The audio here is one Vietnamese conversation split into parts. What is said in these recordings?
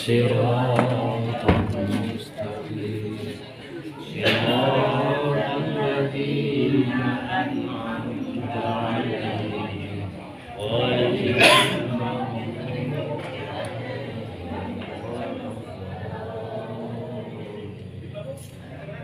صراط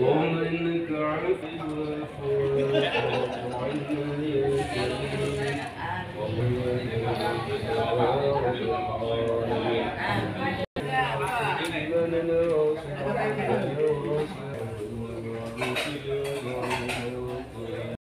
ومنك عفو Thank you.